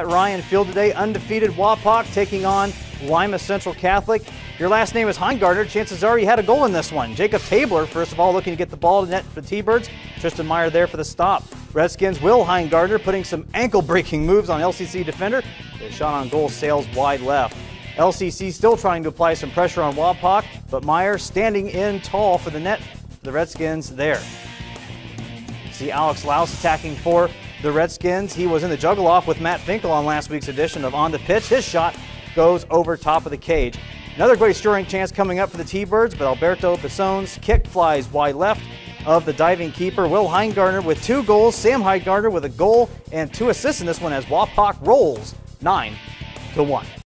At Ryan Field today, undefeated Wapak taking on Lima Central Catholic. Your last name is Heingardner. Chances are you had a goal in this one. Jacob Tabler, first of all, looking to get the ball to net for the T-Birds. Tristan Meyer there for the stop. Redskins Will Heingardner putting some ankle-breaking moves on LCC defender. The shot on goal sails wide left. LCC still trying to apply some pressure on Wapak, but Meyer standing in tall for the net. The Redskins there. See Alex Laus attacking for the Redskins. He was in the juggle off with Matt Finkel on last week's edition of On the Pitch. His shot goes over top of the cage. Another great scoring chance coming up for the T-Birds, but Alberto Bissone's kick flies wide left of the diving keeper. Will Heingardner with two goals. Sam Heingardner with a goal and two assists in this one as Wapak rolls 9 to 1.